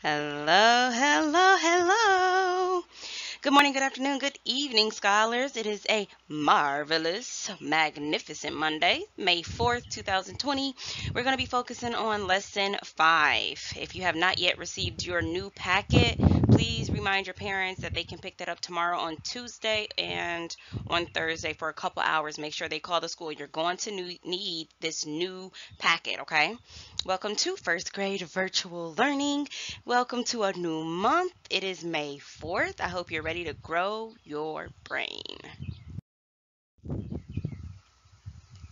Hello, hello, hello. Good morning, good afternoon, good evening, scholars. It is a marvelous, magnificent Monday, May 4th, 2020. We're going to be focusing on lesson five. If you have not yet received your new packet, please remind your parents that they can pick that up tomorrow on Tuesday and on Thursday for a couple hours. Make sure they call the school. You're going to need this new packet, okay? Welcome to first grade virtual learning. Welcome to a new month. It is May 4th. I hope you're ready to grow your brain.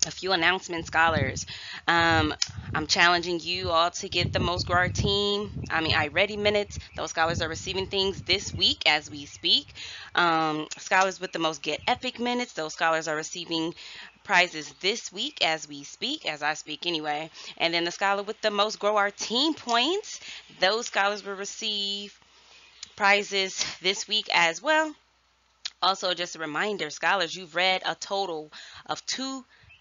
A few announcements, scholars. Um, I'm challenging you all to get the most grow our team. I mean, iReady minutes. Those scholars are receiving things this week as we speak. Um, scholars with the most get epic minutes. Those scholars are receiving prizes this week as we speak, as I speak anyway. And then the scholar with the most grow our team points. Those scholars will receive prizes this week as well. Also, just a reminder, scholars, you've read a total of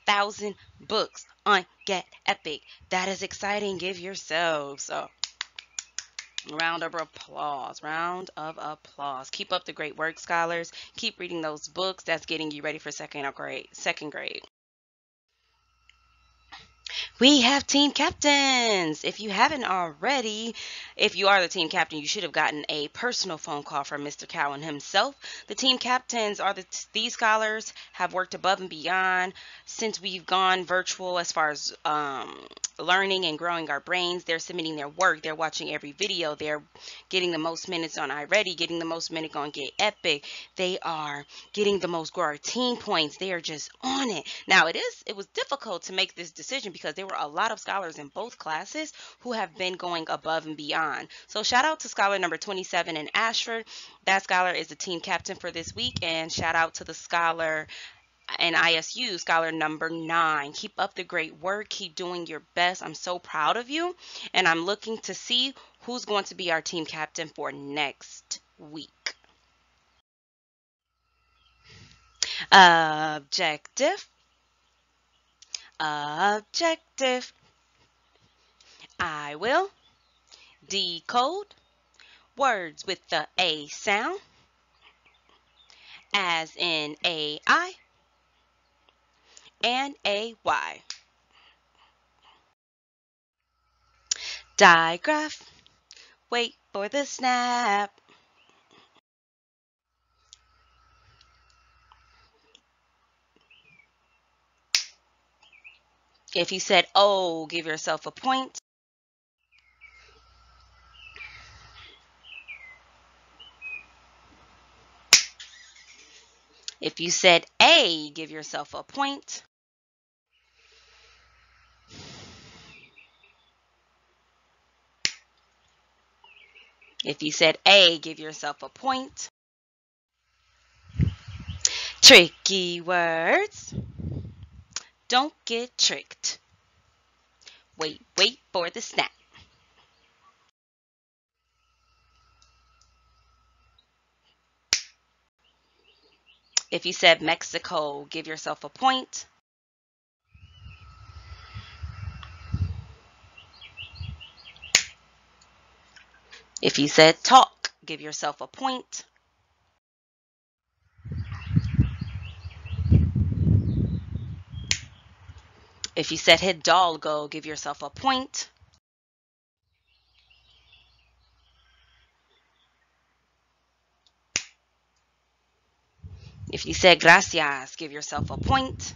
2,000 books on Get Epic. That is exciting. Give yourselves a round of applause. Round of applause. Keep up the great work, scholars. Keep reading those books. That's getting you ready for second grade. Second grade. We have team captains. If you haven't already, if you are the team captain, you should have gotten a personal phone call from Mr. Cowan himself. The team captains are the these scholars have worked above and beyond since we've gone virtual as far as um, learning and growing our brains. They're submitting their work. They're watching every video. They're getting the most minutes on iReady, getting the most minutes on Get Epic. They are getting the most grow our team points. They are just on it. Now it is it was difficult to make this decision because they there were a lot of scholars in both classes who have been going above and beyond. So shout out to scholar number 27 in Ashford. That scholar is the team captain for this week. And shout out to the scholar and ISU scholar number nine. Keep up the great work. Keep doing your best. I'm so proud of you. And I'm looking to see who's going to be our team captain for next week. Objective objective. I will decode words with the A sound, as in AI and AY. Digraph, wait for the snap. If you said, oh, give yourself a point. If you said A, give yourself a point. If you said A, give yourself a point. Tricky words. Don't get tricked. Wait, wait for the snap. If you said Mexico, give yourself a point. If you said talk, give yourself a point. If you said hidalgo, give yourself a point. If you said gracias, give yourself a point.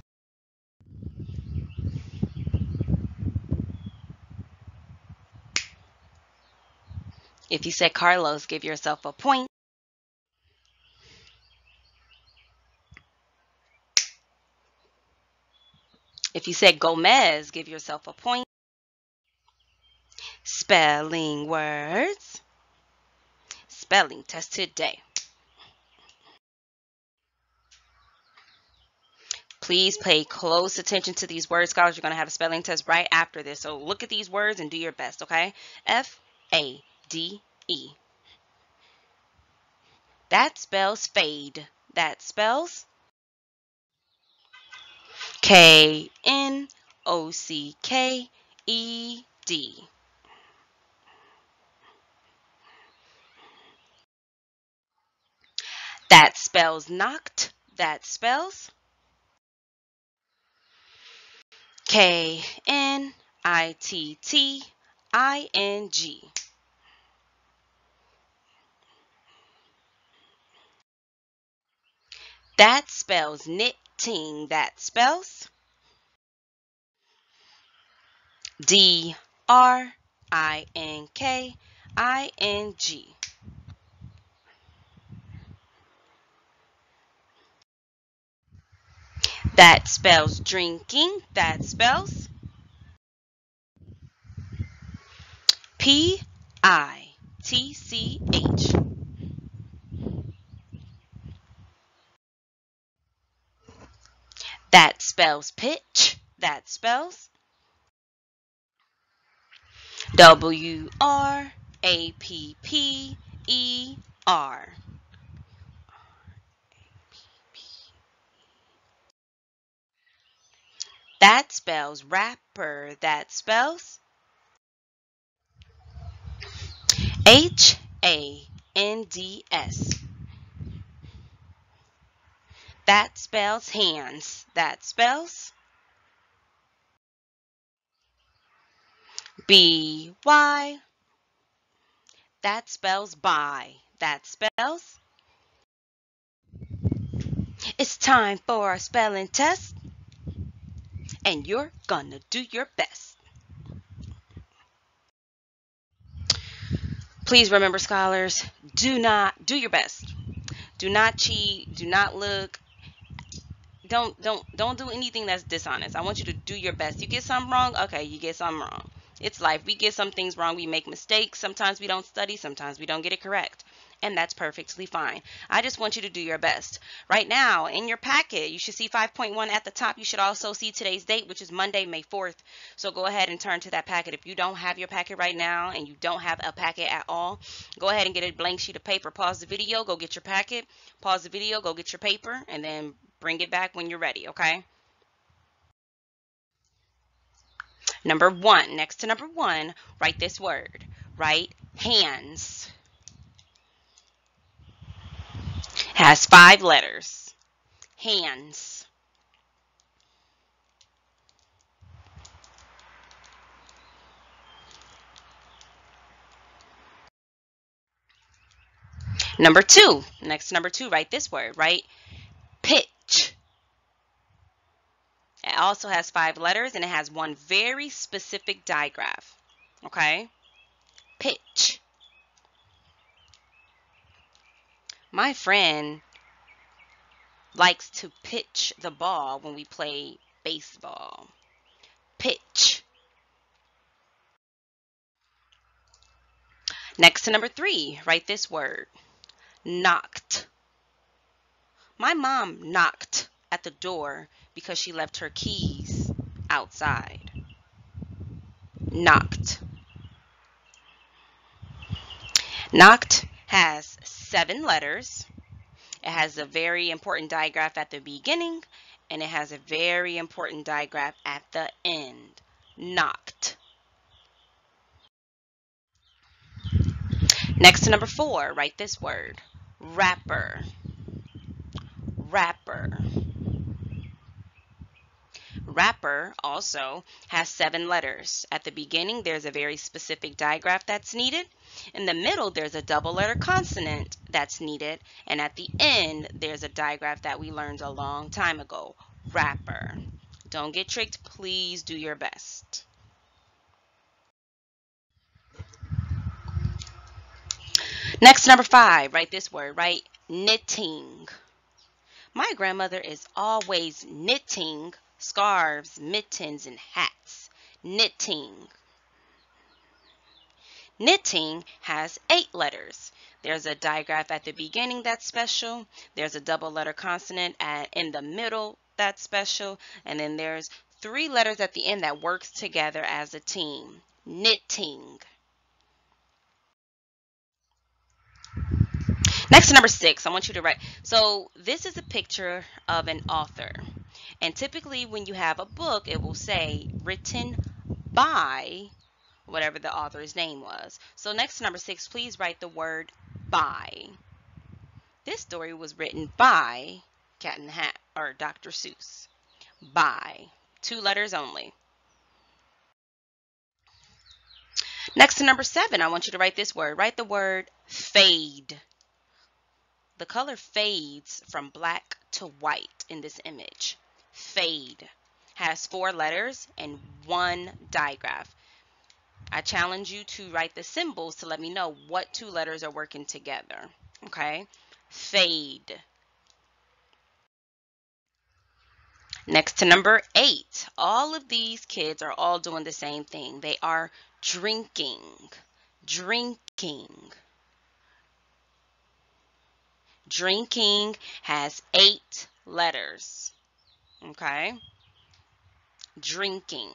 If you said Carlos, give yourself a point. If you said Gomez, give yourself a point. Spelling words. Spelling test today. Please pay close attention to these words, scholars. You're going to have a spelling test right after this. So look at these words and do your best, okay? F-A-D-E. That spells fade. That spells K N O C K E D. That spells knocked. That spells K N I T T I N G. That spells knit. That spells D R I N K I N G. That spells drinking. That spells P I T C H. That spells pitch. That spells W R A P P E R. That spells rapper. That spells H A N D S. That spells hands. That spells B Y. That spells by. That spells It's time for our spelling test. And you're gonna do your best. Please remember, scholars, do not do your best. Do not cheat. Do not look. Don't don't don't do anything that's dishonest. I want you to do your best. You get something wrong, okay, you get something wrong. It's life. We get some things wrong. We make mistakes. Sometimes we don't study. Sometimes we don't get it correct. And that's perfectly fine. I just want you to do your best. Right now, in your packet, you should see 5.1 at the top. You should also see today's date, which is Monday, May 4th. So go ahead and turn to that packet. If you don't have your packet right now and you don't have a packet at all, go ahead and get a blank sheet of paper. Pause the video, go get your packet. Pause the video, go get your paper, and then bring it back when you're ready, okay? Number one, next to number one, write this word. Write hands. Has five letters. Hands. Number two, next number two, write this word, right? Pitch. It also has five letters and it has one very specific digraph. Okay? Pitch. My friend likes to pitch the ball when we play baseball. Pitch. Next to number three, write this word. Knocked. My mom knocked at the door because she left her keys outside. Knocked. Knocked has seven letters. It has a very important digraph at the beginning and it has a very important digraph at the end. Knocked. Next to number four, write this word. Rapper. Rapper. Rapper also has seven letters. At the beginning, there's a very specific digraph that's needed. In the middle, there's a double letter consonant that's needed. And at the end, there's a digraph that we learned a long time ago, wrapper. Don't get tricked. Please do your best. Next, number five, write this word, right? Knitting. My grandmother is always knitting scarves, mittens, and hats. Knitting. Knitting has eight letters. There's a digraph at the beginning that's special. There's a double letter consonant at, in the middle that's special. And then there's three letters at the end that works together as a team. Knitting. Next to number six, I want you to write. So this is a picture of an author. And typically when you have a book, it will say written by whatever the author's name was. So next to number six, please write the word by. This story was written by Cat in the Hat or Dr. Seuss. By. Two letters only. Next to number seven, I want you to write this word. Write the word fade. The color fades from black to white in this image. Fade has four letters and one digraph. I challenge you to write the symbols to let me know what two letters are working together. Okay? Fade. Next to number eight, all of these kids are all doing the same thing. They are drinking, drinking. Drinking has eight letters. Okay? Drinking.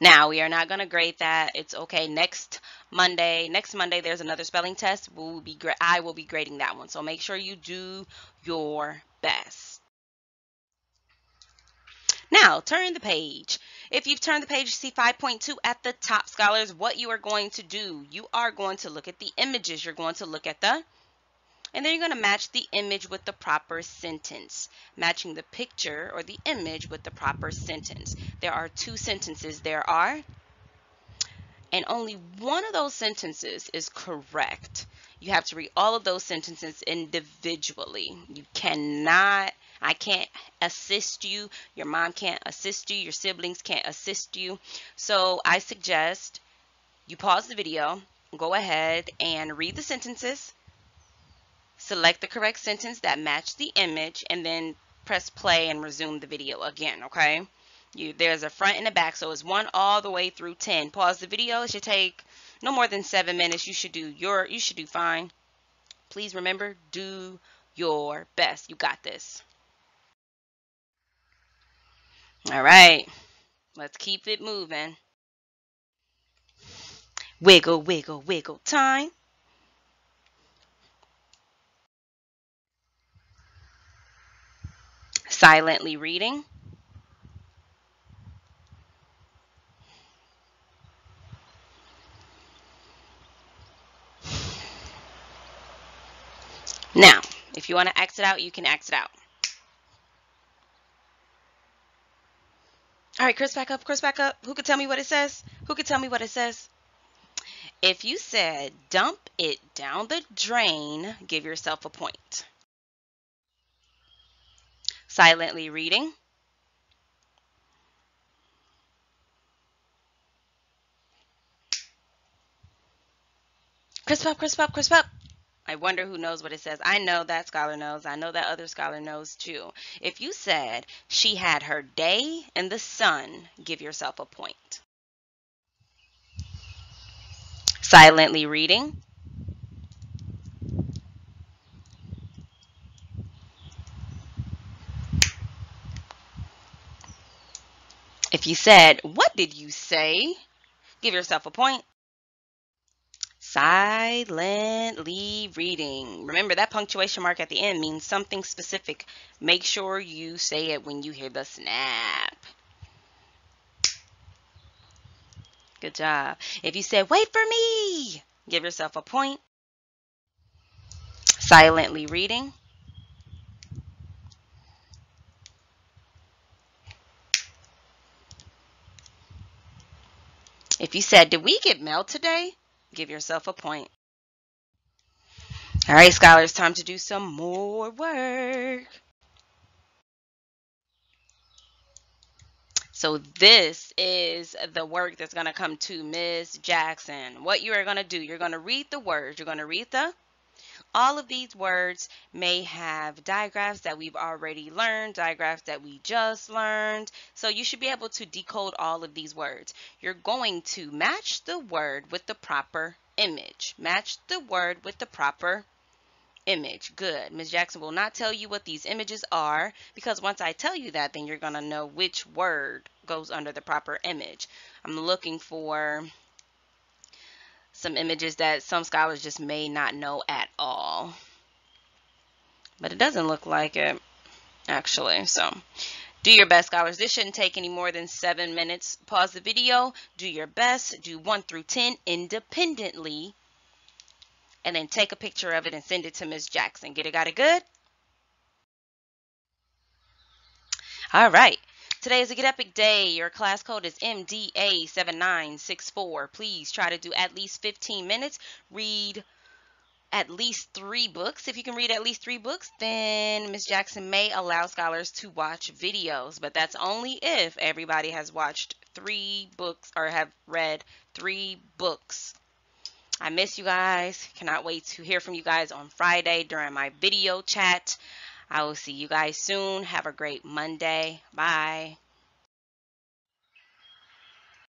Now, we are not going to grade that. It's okay. Next Monday, next Monday, there's another spelling test. We'll be I will be grading that one. So make sure you do your best. Now, turn the page. If you've turned the page, you see 5.2 at the top, scholars, what you are going to do, you are going to look at the images. You're going to look at the and then you're going to match the image with the proper sentence, matching the picture or the image with the proper sentence. There are two sentences. There are, and only one of those sentences is correct. You have to read all of those sentences individually. You cannot, I can't assist you. Your mom can't assist you. Your siblings can't assist you. So I suggest you pause the video, go ahead and read the sentences Select the correct sentence that matched the image and then press play and resume the video again, okay? You, there's a front and a back, so it's one all the way through 10. Pause the video. It should take no more than seven minutes. You should do your, you should do fine. Please remember, do your best. You got this. All right, let's keep it moving. Wiggle, wiggle, wiggle time. silently reading. Now, if you want to exit out, you can exit out. All right, Chris, back up. Chris, back up. Who could tell me what it says? Who could tell me what it says? If you said dump it down the drain, give yourself a point. Silently reading. Crisp up, crisp up, crisp up. I wonder who knows what it says. I know that scholar knows. I know that other scholar knows too. If you said she had her day in the sun, give yourself a point. Silently reading. If you said, What did you say? Give yourself a point. Silently reading. Remember that punctuation mark at the end means something specific. Make sure you say it when you hear the snap. Good job. If you said, Wait for me, give yourself a point. Silently reading. If you said, did we get mail today? Give yourself a point. All right, scholars, time to do some more work. So this is the work that's going to come to Ms. Jackson. What you are going to do, you're going to read the words. You're going to read the all of these words may have digraphs that we've already learned, digraphs that we just learned. So you should be able to decode all of these words. You're going to match the word with the proper image. Match the word with the proper image. Good. Ms. Jackson will not tell you what these images are because once I tell you that, then you're going to know which word goes under the proper image. I'm looking for some images that some scholars just may not know at all. But it doesn't look like it, actually. So Do your best, scholars. This shouldn't take any more than seven minutes. Pause the video. Do your best. Do 1 through 10 independently. And then take a picture of it and send it to Ms. Jackson. Get it? Got it good? All right. Today is a Get Epic Day. Your class code is MDA7964. Please try to do at least 15 minutes. Read at least three books. If you can read at least three books, then Ms. Jackson may allow scholars to watch videos, but that's only if everybody has watched three books or have read three books. I miss you guys. Cannot wait to hear from you guys on Friday during my video chat. I will see you guys soon. Have a great Monday. Bye.